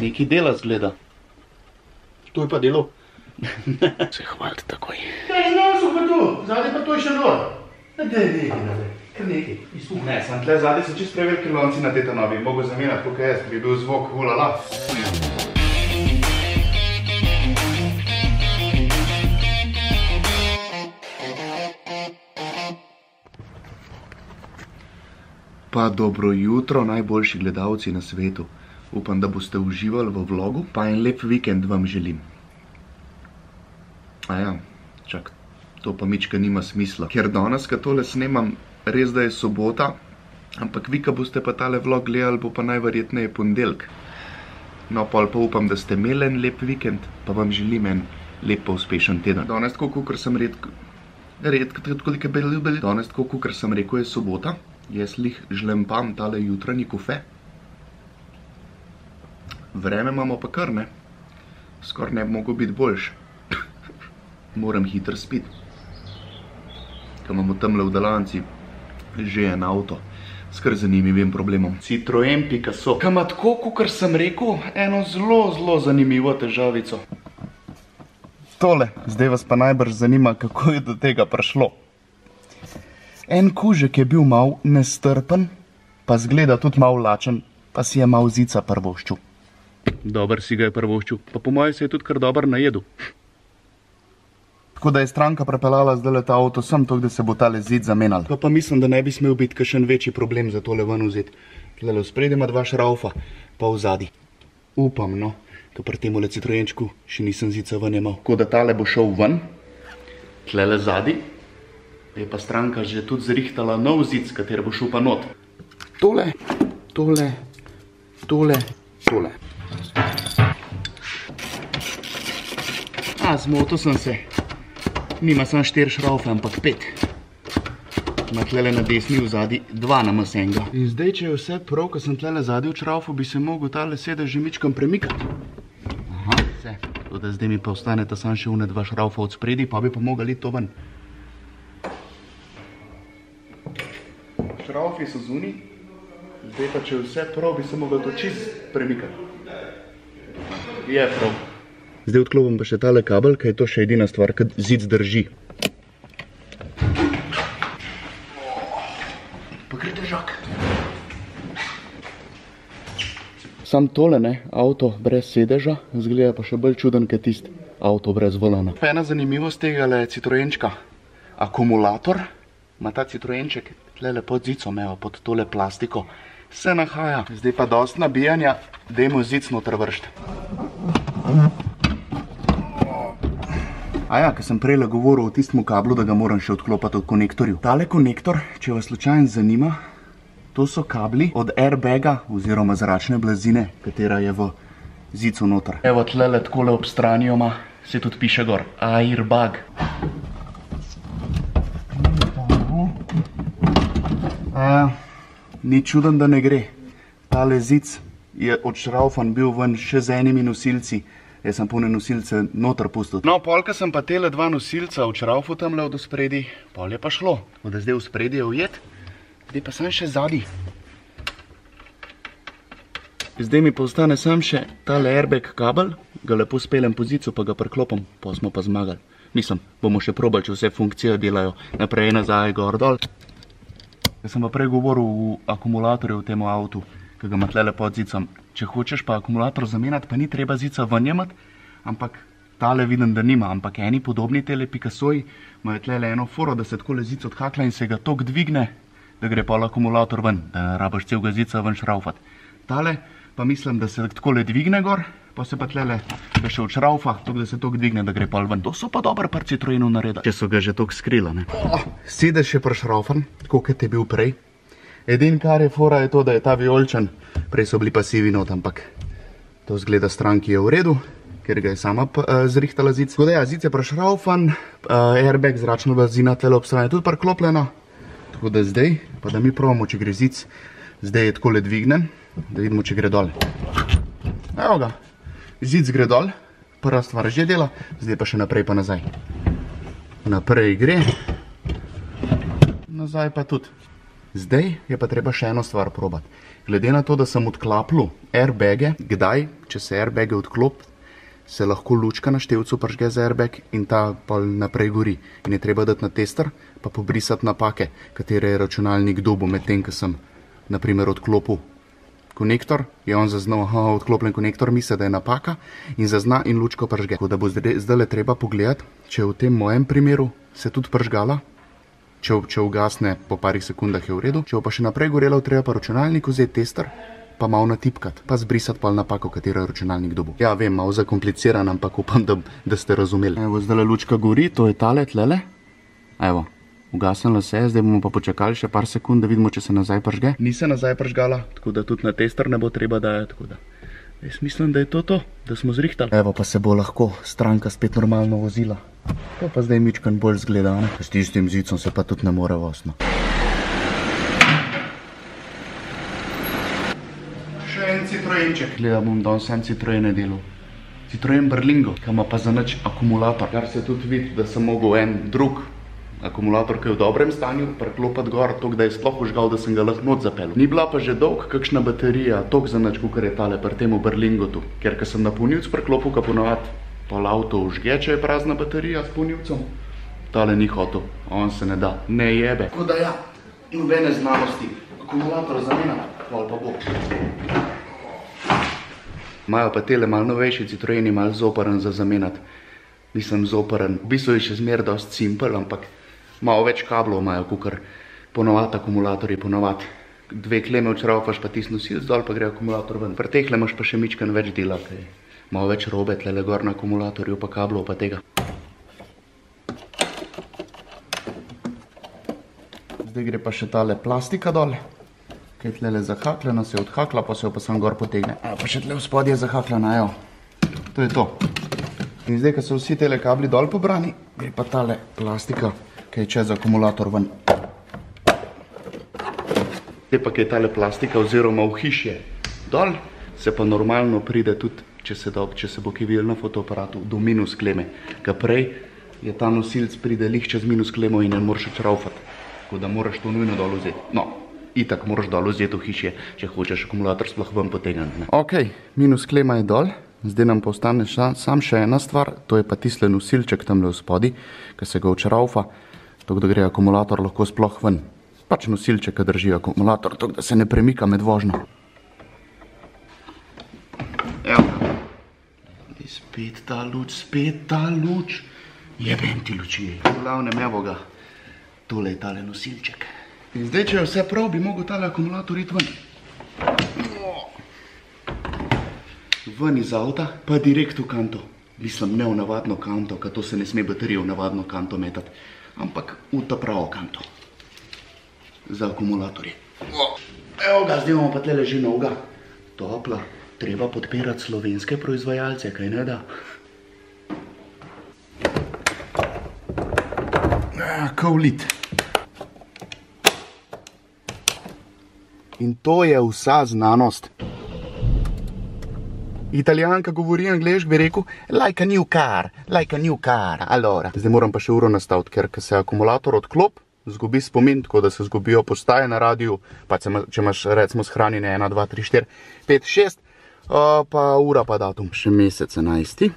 Neki dela zgleda. To je pa delo. Se hvalite takoj. Kaj znam so pa tu, zadaj pa to je še dol. Je nekaj, kar nekaj, izpuh. Ne, sem tle zadnji so čist preveliki lonci na tetanovi. Mogo zamenjati, koliko jaz, bi bil zvok ulala. Pa dobro jutro, najboljši gledalci na svetu. Upam, da boste uživali v vlogu, pa en lep vikend vam želim. A ja, čak, to pa mička nima smisla. Ker danes, ko tole snemam, res da je sobota, ampak vi, ko boste pa tale vlog gledali, bo pa najverjetneje ponedeljek. No, pol pa upam, da ste imeli en lep vikend, pa vam želim en lep pa uspešen teden. Danes, tako kot sem redko, redko, tako kot je bil, danes, tako kot sem rekel, je sobota, jaz lih žlempam tale jutranji kofe. Vreme imamo pa kar ne, skoraj ne bi mogel biti boljš. Moram hitro spiti. Ko imamo tamle v Dalanci že en avto s kar zanimivim problemom. Citroen Picasso. Ki ima tako, kot sem rekel, eno zelo, zelo zanimivo težavico. Tole, zdaj vas pa najbrž zanima, kako je do tega prišlo. En kužek je bil mal nestrpen, pa zgleda tudi mal lačen, pa si je mal zica prvoščil. Dober si ga je prvoščil, pa po mojem se je tudi kar dober najedel. Tako da je stranka prepeljala zdaj ta avto sem to, da se bo tale zid zamenjal. Pa, pa mislim, da ne bi smel biti kakšen večji problem za tole ven vzeti. Tlele v spredje ima dva šraufa, pa v zadnji. Upam, no, ko pri tem le citrojenčku še nisem zica ven imel. Tako da tale bo šel ven, tlele zadnji, je pa stranka že tudi zrihtala nov zid, s kater bo šel pa not. Tole, tole, tole, tole. A, zmotil sem se. Nima samo štiri šraufe, ampak pet. Ima tlele na desni v zadnji dva na enega. In zdaj, če je vse prav, ko sem tlele zadnji v šraufu, bi se mogel tale sedež že mičkam premikati. Aha, vse. Tako da zdaj mi pa ostaneta samo še une dva šraufa od spredi, pa bi pa mogel iti to ven. Šraufi so zunaj, zdaj pa če je vse prav, bi se mogel to čist premikati. Je prav. Zdaj odklopim pa še tale kabel, ker je to še edina stvar, ki zid drži. Pa gre težak. Sam tole, ne, avto brez sedeža, zgleda pa še bolj čuden, kot tisti avto brez volana. Pa ena zanimivost tega je citroenčka. Akumulator ima ta citroenček tlele pod zico, evo, pod tole plastiko. Se nahaja. Zdaj pa dost nabijanja, dajmo zic noter vršt. A ja, ker sem prej govoril o tistem kablu, da ga moram še odklopiti od konektorju. Tale konektor, če vas slučajno zanima, to so kabli od airbaga oziroma zračne blazine, katera je v zicu noter. Evo tlele takole ob strani ima, se tudi piše gor, airbag. A, ni čuden, da ne gre. Tale zic je odšraufan bil ven še z enimi nosilci. Jaz sem pune nosilce noter pustil. No, polka sem pa tele dva nosilca v čraufu tamle od spredi, pol je pa šlo. Tako da zdaj v spredi je ujet, zdaj pa sem še zadnji. Zdaj mi pa ostane sam še tale airbag kabel, ga lepo speljem po zicu, pa ga priklopim, pa smo pa zmagali. Mislim, bomo še probali, če vse funkcije delajo naprej, nazaj, gor, dol. Jaz sem pa prej govoril v akumulatorju v tem avtu, ki ga ima tlele pod zicom. Če hočeš pa akumulator zamenjati, pa ni treba zica ven jemati, ampak tale vidim, da nima, ampak eni podobni tele Picassoji imajo tlele eno foro, da se takole zic odhakla in se ga tok dvigne, da gre pa akumulator ven, da ne rabaš celega zica ven šraufati. Tale pa mislim, da se takole dvigne gor, pa se pa tlele ga še odšraufa, tako da se tok dvigne, da gre pa ven. To so pa dober par Citroenov naredili, če so ga že tok skrila, ne. Oh, sedež je prešraufan, tako kot je bil prej. Edin, kar je fora, je to, da je ta vijolčen, prej so bili pasivi not, ampak to zgleda stranki je v redu, ker ga je sama uh, zrihtala zic. Tako da ja, zic je prešraufan, uh, airbag, zračna blazina, tele obstranje tudi parklopljena. Tako da zdaj, pa da mi probamo, če gre zic, zdaj je takole dvignen, da vidimo, če gre dol. Evo ga, zic gre dol, prva stvar že dela, zdaj pa še naprej pa nazaj. Naprej gre, nazaj pa tudi. Zdaj je pa treba še eno stvar probati. Glede na to, da sem odklapljal airbage, kdaj, če se airbage odklop, se lahko lučka na števcu pržge za airbag in ta pa naprej gori. In je treba dati na tester, pa pobrisati napake, katere je računalnik dobil med tem, ko sem, naprimer, odklopil konektor, je on zaznal, je odklopljen konektor, misli, da je napaka in zazna in lučko pržge. Tako da bo zdaj le treba pogledati, če v tem mojem primeru se tudi pržgala. Če, če ugasne po parih sekundah, je v redu, če pa še naprej gorela, treba pa računalnik vzeti tester, pa malo natipkati, pa zbrisati pa napako, katero je računalnik dobil. Ja, vem, malo zakompliciran, ampak upam, da, da ste razumeli. Evo, zdaj le lučka gori, to je tale tlele. Evo, ugasnila se je, zdaj bomo pa počakali še par sekund, da vidimo, če se nazaj pržge. Ni se nazaj pržgala, tako da tudi na tester ne bo treba dajati. Jaz mislim, da je to to, da smo zrihtali. Evo pa se bo lahko stranka spet normalno vozila. To pa zdaj mičkan bolj zgleda, ne? S tistim zicom se pa tudi ne more osno. Še en citroenček. Gleda bom danes en citroene delo. Citroen Berlingo, ki ima pa za nič akumulator. Kar se tudi vidi, da sem mogel en drug akumulator, ki je v dobrem stanju, preklopiti gor, tako da je sploh užgal, da sem ga lahko not zapeljal. Ni bila pa že dolg kakšna baterija, tok za nič, kar je tale pri temu Berlingotu. Ker ko sem na polnilc preklopil, ka ponovadi pol avto užge, če je prazna baterija s polnilcem, tale ni hotel, on se ne da, ne jebe. Tako da ja, nobene znanosti, akumulator zamenjati, pol pa bo. Imajo pa tele malo novejši Citroeni, malo zoparen za zamenjati. Nisem zoparen, v bistvu je še zmer dost simpel, ampak malo več kablov imajo, kukar ponovati akumulatorji, ponovati. Dve kleme včeravaš pa tis nosilc dol, pa gre akumulator ven. Pri tehle imaš pa še mičkan več dela, kaj je malo več robe tlele gor na akumulatorju, pa kablov, pa tega. Zdaj gre pa še tale plastika dol, ki je tlele zahakljena, se je odhakla, pa se jo pa sam gor potegne. A pa še tle v spodje je zahakljena, evo. To je to. In zdaj, ko so vsi tele kabli dol pobrani, gre pa tale plastika, ki je čez akumulator ven. Zdaj pa, ki je tale plastika oziroma v hišje dol, se pa normalno pride tudi, če se, do, če se bo kaj videl na fotoaparatu, do minus kleme. Ka prej je ta nosilc pride lih čez minus klemo in ne moraš več raufati. Tako da moraš to nujno dol vzeti. No, itak moraš dol vzeti v hišje, če hočeš akumulator sploh ven potegniti. Ok, minus klema je dol. Zdaj nam pa ostane ša, sam še ena stvar, to je pa tisle nosilček tamle v spodi, ki se ga očraufa, tako da gre akumulator lahko sploh ven. Pač nosilček, ki drži akumulator, tako da se ne premika med vožnjo. Evo ga. Spet ta luč, spet ta luč. Jebem ti luči. V glavnem, evo ga. Tole je tale nosilček. In zdaj, če je vse prav, bi mogel tale akumulator iti ven. ven iz avta, pa direkt v kanto. Mislim, ne v navadno kanto, ker to se ne sme baterijo v navadno kanto metati, ampak v ta pravo kanto. Za akumulatorje. Evo ga, zdaj imamo pa tle leži noga. Topla. Treba podpirati slovenske proizvajalce, kaj ne da? Kovlit. In to je vsa znanost. Italijanka govori angliško, bi rekel, like a new car, like a new car. Allora. Zdaj moram pa še uro nastaviti, ker se akumulator odklop, zgubi spomin, tako da se zgubijo postaje na radiju, pa če imaš recimo shranjene 1, 2, 3, 4, 5, 6, pa ura pa datum, še mesec 11.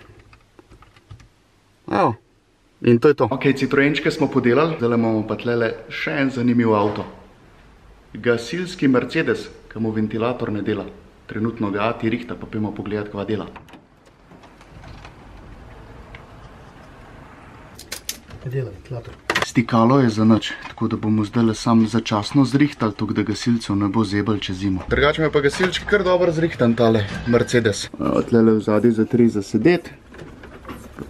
Evo. In to je to. Ok, citroenčke smo podelali, zdaj imamo pa tlele še en zanimiv avto. Gasilski Mercedes, ki mu ventilator ne dela trenutno ga Ati rihta, pa pojmo pogledati, kva dela. Kaj dela ventilator? Stikalo je za nič, tako da bomo zdaj sam začasno zrihtali, tako da gasilcev ne bo zebel čez zimo. Drugače me pa gasilčki kar dobro zrihtan tale Mercedes. Tlele v zadnji za tri za sedet.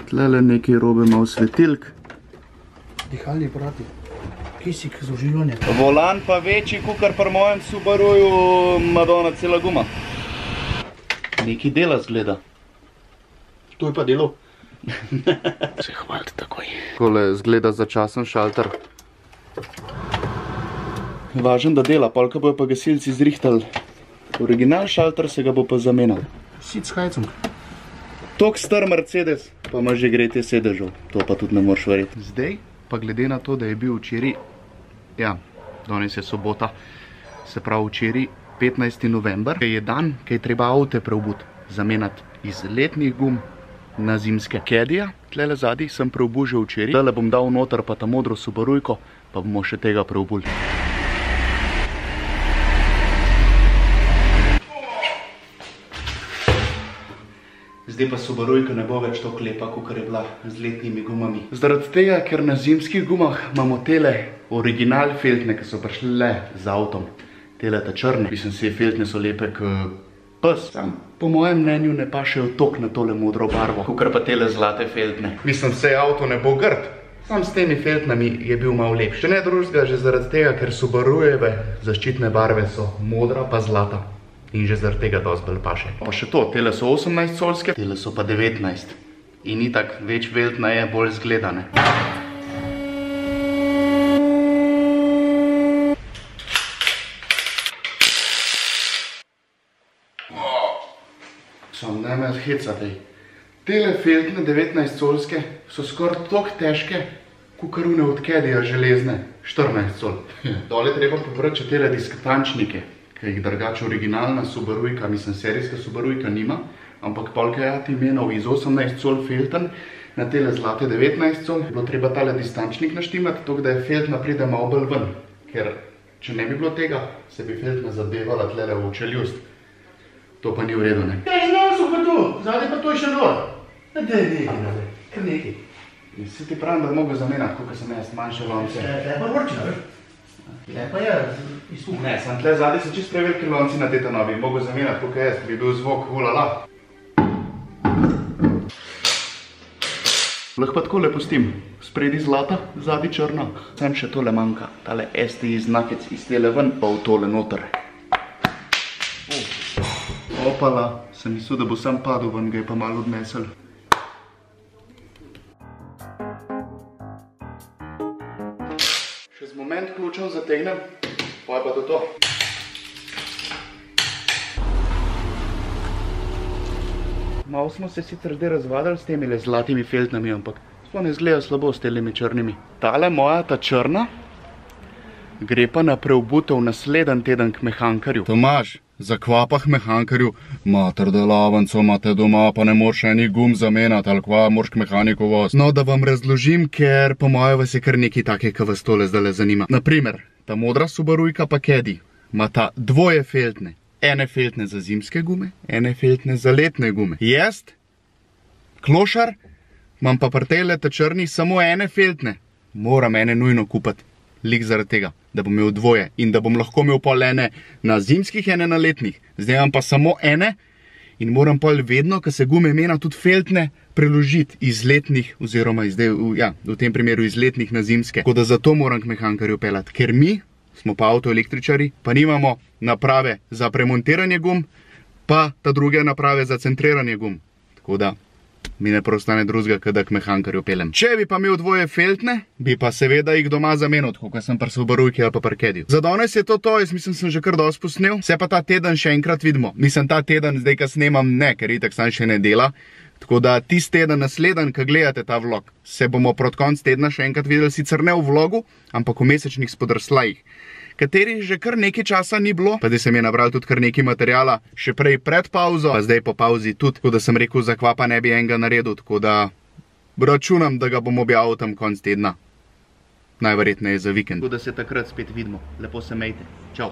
Tlele nekaj robe malo svetilk. Dihalni aparati. Kisik za uživanje. Volan pa večji, kukar pri mojem Subaruju Madonna cela guma. Neki dela zgleda. To je pa delo. Se hvalite takoj. Tole zgleda začasen šalter. Važen, da dela, polka bojo pa gasilci zrihtali. Original šalter se ga bo pa zamenjal. Sit s hajcem. Tok star Mercedes, pa ima že grete sedežev. To pa tudi ne moreš verjeti. Zdaj, pa glede na to, da je bil včeraj, ja, danes je sobota, se pravi včeraj, 15. november je dan, ki je treba avte preobuti, zamenjati iz letnih gum na zimske. Kedija, tlele zadnji, sem preobul že včeraj. Zdaj bom dal noter pa ta modro subarujko, pa bomo še tega preobuli. Zdaj pa Subarujka ne bo več tako lepa, kot je bila z letnimi gumami. Zaradi tega, ker na zimskih gumah imamo tele original feltne, ki so prišli le z avtom. Tele ta črne. Mislim, se feltne so lepe k pes. Sam po mojem mnenju ne pašejo tok na tole modro barvo, kot pa tele zlate feltne. Mislim, se avto ne bo grd. Sam s temi feltnami je bil malo lepši. Če ne drugega, že zaradi tega, ker Subarujeve zaščitne barve so modra pa zlata. In že zaradi tega dosti bolj paše. Pa še to, tele so 18 solske, tele so pa 19. In itak več veltna je bolj zgledane. Sam ne me hecate. Tele feltne 19 solske so skoraj toliko težke, kot karune od kedija železne 14 sol. Dole treba še tele diskatančnike ki jih drugače originalna Subarujka, mislim serijska Subarujka nima, ampak polka je ti menov iz 18 sol felten na tele zlate 19 sol, bilo treba tale distančnik naštimati, tako da je feltna pride malo bolj ven, ker če ne bi bilo tega, se bi feltna zadevala tlele v čeljust. To pa ni v redu, ne? So pa to je še dol. Ne, ne, ne, ne, kar nekaj. Se ti pravim, da mogo zamenjati, koliko sem jaz manjše lonce. Tle pa vrčina, veš? Tle pa je izkuh. Ne, sem tle zadaj so čist preveliki lonci na teta novi, mogo zamenjati, koliko jaz, bi bil zvok ulala. Lahko pa takole pustim, spredi zlata, zadaj črna. Sem še tole manjka, tale STI znakec iz tele ven, pa v tole noter. Opala, sem mislil, da bo sam padel ven, ga je pa malo odnesel. Še z moment ključev zategnem, pa je pa to to. Malo smo se sicer zdaj razvadili s temi zlatimi feltnami, ampak sploh ne zgleda slabo s telimi črnimi. Tale moja, ta črna, gre pa na preobutev naslednji teden k mehankarju. Tomaž, za kvapah mehankarju, mater delavnico imate doma, pa ne moreš enih gum zamenjati, ali kva moraš k mehaniku voz. No, da vam razložim, ker po moje vas je kar nekaj take, ki vas tole zdaj zanima. Naprimer, ta modra Subarujka pa Kedi, ima ta dvoje feltne. Ene feltne za zimske gume, ene feltne za letne gume. Jaz, klošar, imam pa prtele ta črni samo ene feltne. Moram ene nujno kupiti lik zaradi tega, da bom imel dvoje in da bom lahko imel pol ene na zimskih, ene na letnih. Zdaj imam pa samo ene in moram pol vedno, ko se gume mena tudi feltne, preložiti iz letnih oziroma iz, ja, v tem primeru iz letnih na zimske. Tako da zato moram k mehankarju pelati, ker mi smo pa avtoelektričari, pa nimamo naprave za premontiranje gum, pa ta druge naprave za centriranje gum. Tako da mi ne prostane drugega, kada k mehankarju pelem. Če bi pa imel dvoje feltne, bi pa seveda jih doma zamenil, kot sem pri Subarujki ali pa pri Kediju. Za danes je to to, jaz mislim, sem že kar dosti posnel. Se pa ta teden še enkrat vidimo. Mislim, ta teden, zdaj, ko snemam, ne, ker itak sam še ne dela. Tako da tisti teden naslednji, ko gledate ta vlog, se bomo proti koncu tedna še enkrat videli, sicer ne v vlogu, ampak v mesečnih spodrslajih katerih že kar nekaj časa ni bilo, pa zdaj sem je nabral tudi kar nekaj materijala, še prej pred pauzo, pa zdaj po pauzi tudi, tako da sem rekel, za kva pa ne bi enega naredil, tako da računam, da ga bom objavil tam konc tedna. Najverjetneje za vikend. Tako da se takrat spet vidimo. Lepo se mejte. Čau.